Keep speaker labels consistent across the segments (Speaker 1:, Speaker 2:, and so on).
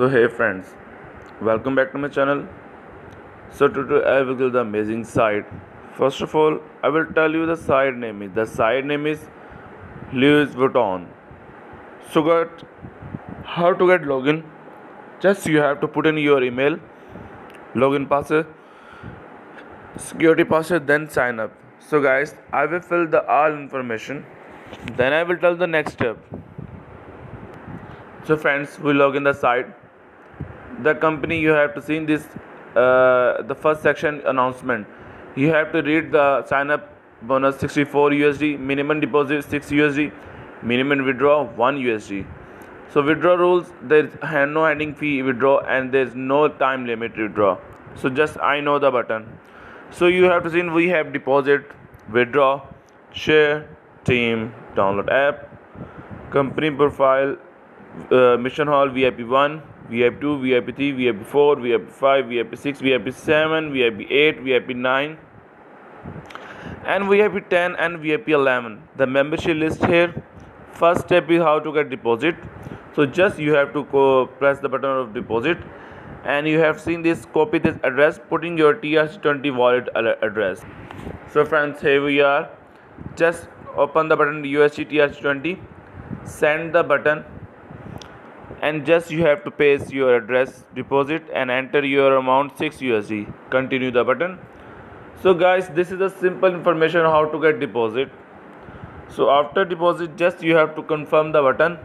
Speaker 1: So hey friends, welcome back to my channel. So today I will give the amazing site. First of all, I will tell you the site name is the site name is Louis Vuitton. So got how to get login? Just you have to put in your email, login password, security password, then sign up. So guys, I will fill the all information. Then I will tell the next step. So friends, we log in the site. The company you have to see in this uh, the first section announcement. You have to read the sign up bonus 64 USD, minimum deposit 6 USD, minimum withdraw 1 USD. So withdraw rules there is no handing fee withdraw and there is no time limit withdraw. So just I know the button. So you have to see we have deposit, withdraw, share, team, download app, company profile, uh, mission hall VIP 1, VIP 2, VIP 3, VIP 4, VIP 5, VIP 6, VIP 7, VIP 8, VIP 9 and VIP 10 and VIP 11. The membership list here. First step is how to get deposit. So just you have to go press the button of deposit and you have seen this copy this address putting your TRC20 wallet address. So friends here we are. Just open the button USD TRC20 send the button and just you have to paste your address deposit and enter your amount 6 USD continue the button. So guys this is the simple information how to get deposit. So after deposit just you have to confirm the button.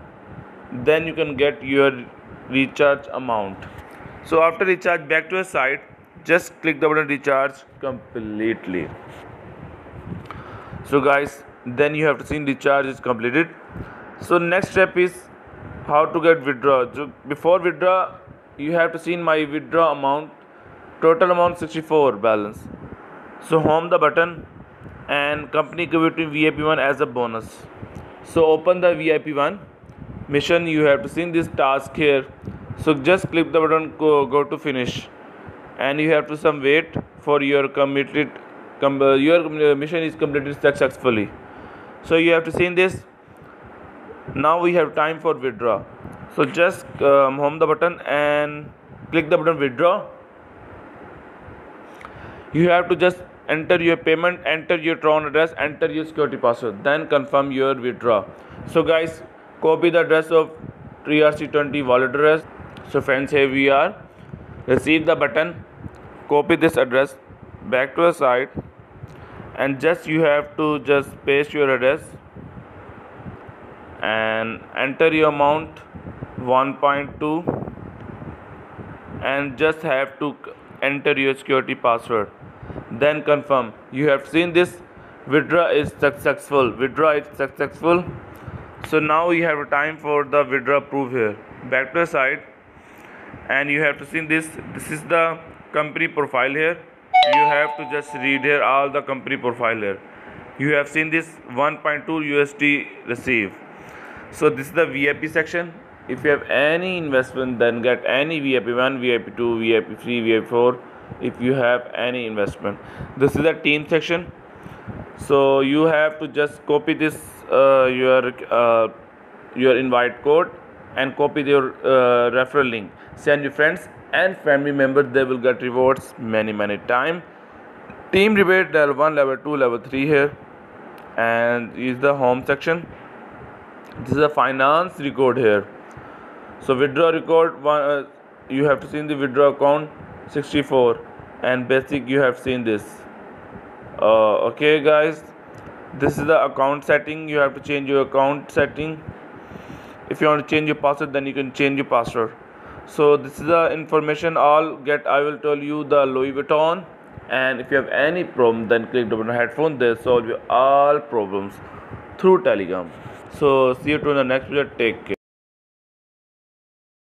Speaker 1: Then you can get your recharge amount. So after recharge back to a site. Just click the button recharge completely. So guys then you have to see recharge is completed. So next step is how to get withdraw. So before withdraw you have to see in my withdraw amount total amount 64 balance. So home the button and company between vip1 as a bonus. So open the vip1 mission. You have to see this task here. So just click the button go, go to finish. And you have to some wait for your committed com, your mission is completed successfully. So you have to see this now we have time for withdraw. So just um, home the button and click the button withdraw. You have to just enter your payment enter your tron address enter your security password then confirm your withdraw. So guys copy the address of trc20 wallet address. So friends here we are. Receive the button copy this address back to the site and just you have to just paste your address and enter your amount 1.2 and just have to enter your security password. Then confirm. You have seen this. Withdraw is successful. Withdraw is successful. So now you have a time for the withdraw proof here. Back to the site and you have to see this. This is the company profile here. You have to just read here all the company profile here. You have seen this 1.2 USD receive so this is the vip section. If you have any investment then get any vip 1 vip 2 vip 3 vip 4 if you have any investment. This is the team section. So you have to just copy this uh, your uh, your invite code and copy your uh, referral link. Send your friends and family members. They will get rewards many many time. Team rebate level 1 level 2 level 3 here. And is the home section this is a finance record here. So withdraw record one uh, you have to see the withdraw account 64 and basic you have seen this. Uh, okay guys. This is the account setting. You have to change your account setting. If you want to change your password then you can change your password. So this is the information all get i will tell you the louis vuitton. And if you have any problem then click the button headphone. They solve your all problems through telegram so see you to the next video. Take care